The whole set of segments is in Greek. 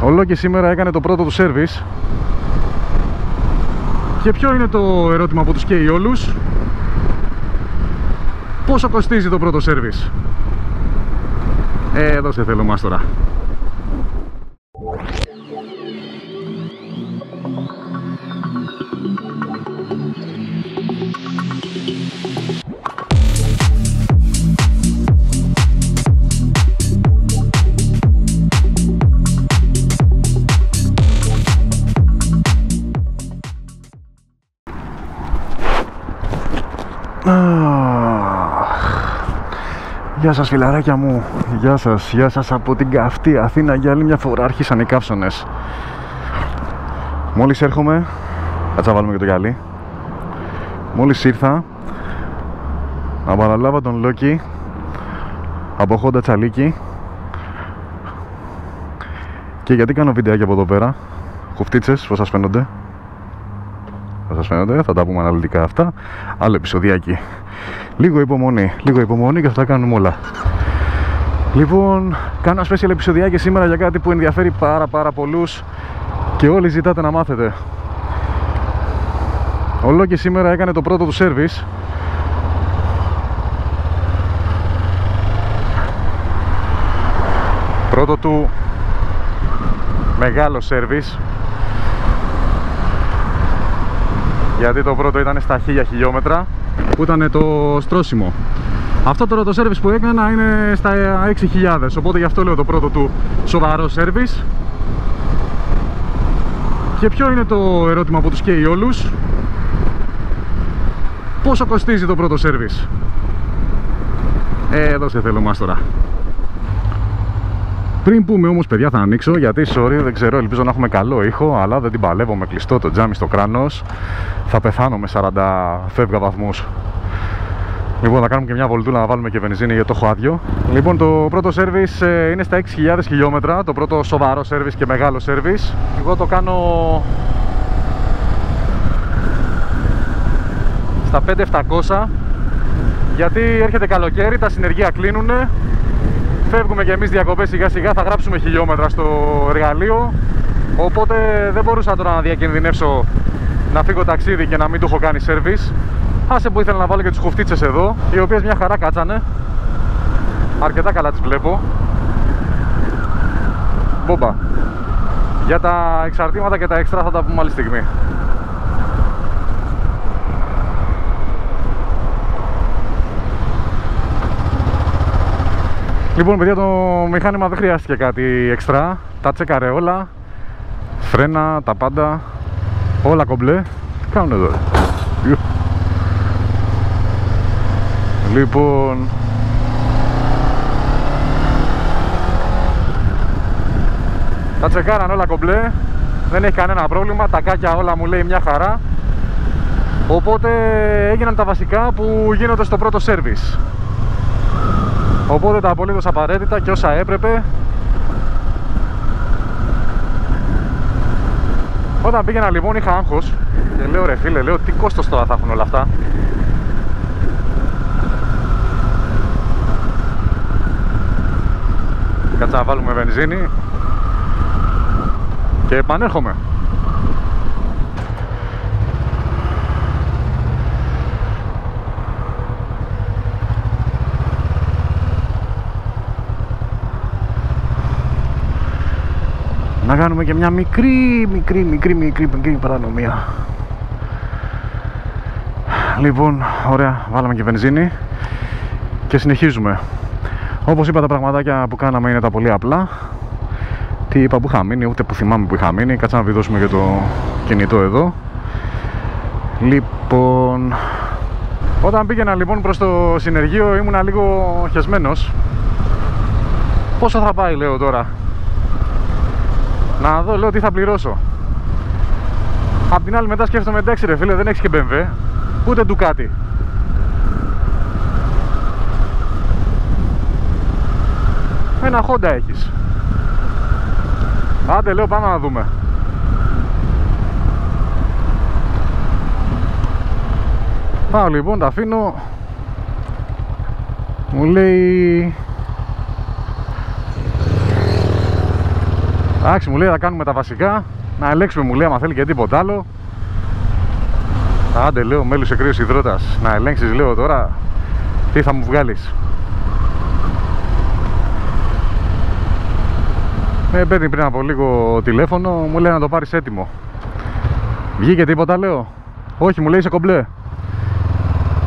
Ολό και σήμερα έκανε το πρώτο του σέρβις Και ποιο είναι το ερώτημα που τους καίει όλους; Πόσο κοστίζει το πρώτο σέρβις Ε, εδώ σε θέλω μας τώρα Γεια σας φιλαράκια μου, γεια σας, γεια σας από την καυτή Αθήνα. Για άλλη μια φορά άρχισαν οι καύσονες. Μόλις έρχομαι, κάτσα βάλουμε και το γυαλί. Μόλις ήρθα, απαραλάβα τον Λόκι από Honda Τσαλίκη. Και γιατί κάνω βιντεάκι από εδώ πέρα Κουφτίτσες, πώς σας φαίνονται θα σας φαίνονται, θα τα πούμε αναλυτικά αυτά. Άλλο επεισοδιάκι. Λίγο υπομονή, λίγο υπομονή και θα τα κάνουμε όλα. Λοιπόν, κάνω ένα special επεισοδιάκι σήμερα για κάτι που ενδιαφέρει πάρα πάρα πολλούς και όλοι ζητάτε να μάθετε. Όλο και σήμερα έκανε το πρώτο του service. Πρώτο του μεγάλο service γιατί το πρώτο ήταν στα 1000 χιλιόμετρα που ήταν το στρώσιμο. Αυτό τώρα το service που έκανα είναι στα 6.000 οπότε γι' αυτό λέω το πρώτο του σοβαρό service. Και ποιο είναι το ερώτημα που τους καίει όλους; Πόσο κοστίζει το πρώτο service; Ε, εδώ σε θέλω μας τώρα πριν πούμε όμως παιδιά θα ανοίξω γιατί sorry δεν ξέρω ελπίζω να έχουμε καλό ήχο αλλά δεν την παλεύω με κλειστό το τζάμι στο κράνος. Θα πεθάνω με 40 φεύγα βαθμούς. Λοιπόν θα κάνουμε και μια βολτούλα να βάλουμε και βενζίνη γιατί το έχω άδειο. Λοιπόν το πρώτο σέρβις ε, είναι στα 6.000 χιλιόμετρα το πρώτο σοβαρό σέρβις και μεγάλο σέρβις. Εγώ το κάνω στα 5.700 γιατί έρχεται καλοκαίρι, τα συνεργεία κλείνουν φεύγουμε και εμείς διακοπές σιγά σιγά θα γράψουμε χιλιόμετρα στο εργαλείο. Οπότε δεν μπορούσα τώρα να διακινδυνεύσω να φύγω ταξίδι και να μην του έχω κάνει service άσε που ήθελα να βάλω και τις χουφτίτσες εδώ οι οποίες μια χαρά κάτσανε. Αρκετά καλά τις βλέπω. Μπόμπα για τα εξαρτήματα και τα έξτρα θα τα πούμε άλλη στιγμή Λοιπόν παιδιά το μηχάνημα δεν χρειάστηκε κάτι εξτρά Τα τσέκαρε όλα. Φρένα, τα πάντα. Όλα κομπλέ. Τι κάνουν εδώ Λοιπόν. Τα τσεκάραν όλα κομπλέ. Δεν έχει κανένα πρόβλημα. Τα κάκια όλα μου λέει μια χαρά. Οπότε έγιναν τα βασικά που γίνονται στο πρώτο σέρβις Οπότε τα απολύτως απαραίτητα και όσα έπρεπε. Όταν πήγαινα λοιπόν είχα άγχος. Και λέω ρε φίλε, λέω τι κόστος τώρα θα έχουν όλα αυτά Κάτσα να βάλουμε βενζίνη. Και επανέρχομαι να κάνουμε και μια μικρή, μικρή, μικρή, μικρή, μικρή παρανομία. Λοιπόν, ωραία, βάλαμε και βενζίνη και συνεχίζουμε. Όπως είπα τα πραγματάκια που κάναμε είναι τα πολύ απλά. Τι είπα που είχα μείνει, ούτε που θυμάμαι που είχα μείνει. Κάτσα να βιδώσουμε και το κινητό εδώ. Λοιπόν, όταν πήγαινα λοιπόν προς το συνεργείο ήμουνα λίγο χεσμένος. Πόσο θα πάει λέω τώρα, να δω, λέω τι θα πληρώσω. Απ' την άλλη μετά σκέφτομαι εντάξει ρε φίλε δεν έχεις και BMW Ούτε κάτι. Ένα Honda έχεις. Άντε λέω πάμε να δούμε. Πάω λοιπόν, τα αφήνω. Μου λέει Εντάξει, μου λέει θα κάνουμε τα βασικά. Να ελέγξουμε, μου λέει, άμα θέλει και τίποτα άλλο. Άντε, λέω, μέλου σε κρύος υδρότας. Να ελέγξεις, λέω τώρα, τι θα μου βγάλεις. Με παίρνει πριν από λίγο τηλέφωνο, μου λέει να το πάρεις έτοιμο. Βγήκε τίποτα, λέω. Όχι, μου λέει σε κομπλέ.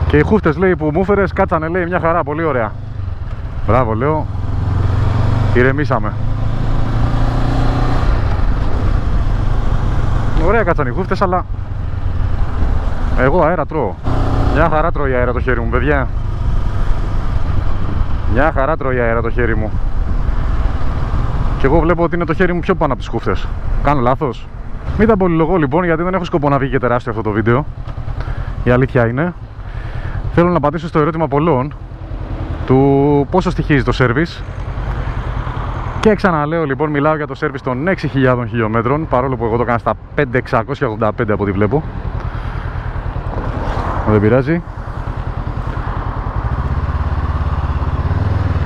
Και οι χούφτες λέει που μου έφερες κάτσανε λέει μια χαρά, πολύ ωραία. Μπράβο, λέω. Ηρεμήσαμε. Ωραία κάτσανε οι χούφτες, αλλά εγώ αέρα τρώω. Μια χαρά τρώει αέρα το χέρι μου, παιδιά. Μια χαρά τρώει αέρα το χέρι μου. Και εγώ βλέπω ότι είναι το χέρι μου πιο πάνω από τις χούφτες. Κάνω λάθος; Μην τα πολυλογώ λοιπόν, γιατί δεν έχω σκοπό να βγει και τεράστιο αυτό το βίντεο. Η αλήθεια είναι. Θέλω να απαντήσω στο ερώτημα πολλών του πόσο στοιχίζει το service και ξαναλέω λοιπόν, μιλάω για το service των 6.000 χιλιόμετρων παρόλο που εγώ το έκανα στα 5.685 από ό,τι βλέπω. Δεν πειράζει.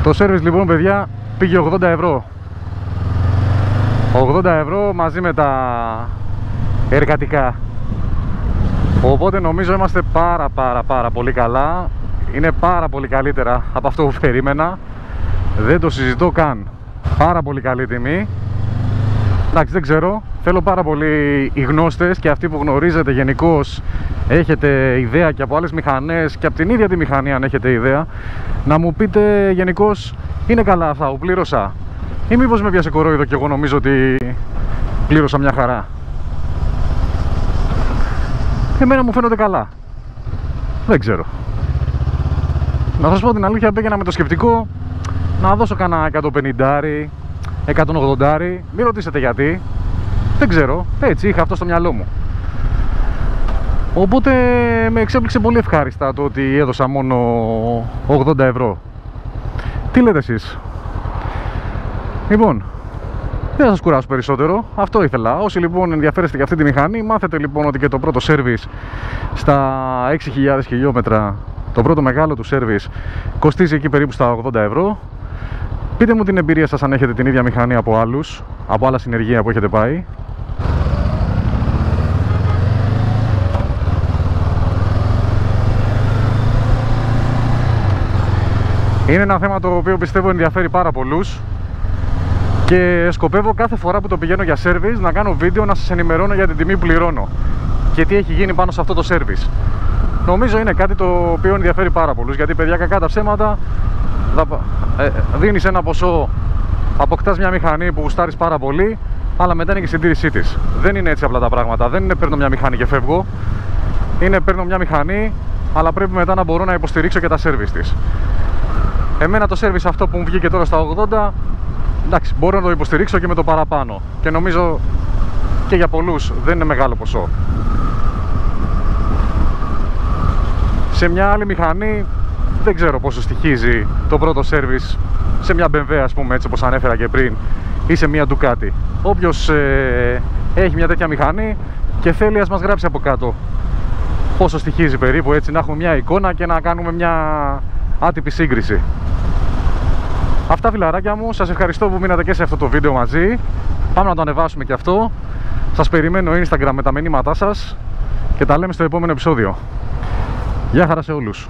Το service λοιπόν παιδιά πήγε 80 ευρώ. 80 ευρώ μαζί με τα εργατικά. Οπότε νομίζω είμαστε πάρα πάρα πάρα πολύ καλά. Είναι πάρα πολύ καλύτερα από αυτό που περίμενα. Δεν το συζητώ καν πάρα πολύ καλή τιμή. Εντάξει δεν ξέρω. Θέλω πάρα πολύ οι γνώστες και αυτοί που γνωρίζετε γενικώς έχετε ιδέα και από άλλες μηχανές και από την ίδια τη μηχανή αν έχετε ιδέα να μου πείτε γενικώς είναι καλά αυτά που πλήρωσα ή μήπως με πιάσε κορόιδο και εγώ νομίζω ότι πλήρωσα μια χαρά. Εμένα μου φαίνονται καλά. Δεν ξέρω. Να σας πω την αλήθεια πήγαινα με το σκεπτικό να δώσω κανένα 150 180 μην ρωτήσετε γιατί. Δεν ξέρω, έτσι είχα αυτό στο μυαλό μου. Οπότε με εξέπληξε πολύ ευχάριστα το ότι έδωσα μόνο 80 ευρώ. Τι λέτε εσείς; Λοιπόν δεν θα σας κουράσω περισσότερο, αυτό ήθελα. Όσοι λοιπόν ενδιαφέρεστε για αυτή τη μηχανή, μάθετε λοιπόν ότι και το πρώτο service στα 6.000 χιλιόμετρα, το πρώτο μεγάλο του service, κοστίζει εκεί περίπου στα 80 ευρώ. Πείτε μου την εμπειρία σας αν έχετε την ίδια μηχανή από άλλους, από άλλα συνεργεία που έχετε πάει. Είναι ένα θέμα το οποίο πιστεύω ενδιαφέρει πάρα πολλούς και σκοπεύω κάθε φορά που το πηγαίνω για service να κάνω βίντεο να σας ενημερώνω για την τιμή που πληρώνω και τι έχει γίνει πάνω σε αυτό το service. Νομίζω είναι κάτι το οποίο ενδιαφέρει πάρα πολλούς γιατί παιδιά κακά τα ψέματα ε, δίνεις ένα ποσό, αποκτάς μια μηχανή που γουστάρεις πάρα πολύ αλλά μετά είναι και η συντήρησή της. Δεν είναι έτσι απλά τα πράγματα. Δεν είναι παίρνω μια μηχανή και φεύγω. Είναι παίρνω μια μηχανή, αλλά πρέπει μετά να μπορώ να υποστηρίξω και τα service της. Εμένα το service αυτό που μου βγήκε τώρα στα 80 εντάξει, μπορώ να το υποστηρίξω και με το παραπάνω. Και νομίζω και για πολλούς δεν είναι μεγάλο ποσό. Σε μια άλλη μηχανή δεν ξέρω πόσο στοιχίζει το πρώτο service σε μια BMW ας πούμε έτσι όπως ανέφερα και πριν ή σε μια Ducati. Όποιος ε, έχει μια τέτοια μηχανή και θέλει ας μας γράψει από κάτω πόσο στοιχίζει περίπου έτσι να έχουμε μια εικόνα και να κάνουμε μια άτυπη σύγκριση. Αυτά φιλαράκια μου, σας ευχαριστώ που μείνατε και σε αυτό το βίντεο μαζί. Πάμε να το ανεβάσουμε και αυτό. Σας περιμένω Instagram με τα μηνύματά σας Και τα λέμε στο επόμενο επεισόδιο. Γεια χαρά σε όλους